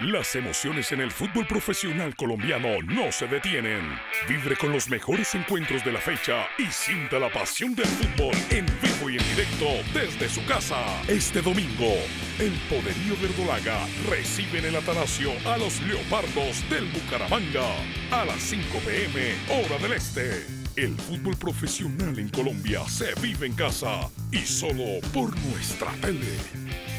Las emociones en el fútbol profesional colombiano no se detienen. Vibre con los mejores encuentros de la fecha y sienta la pasión del fútbol en vivo y en directo desde su casa. Este domingo, el Poderío Verdolaga recibe en el Atanasio a los Leopardos del Bucaramanga a las 5 pm, hora del este. El fútbol profesional en Colombia se vive en casa y solo por nuestra tele.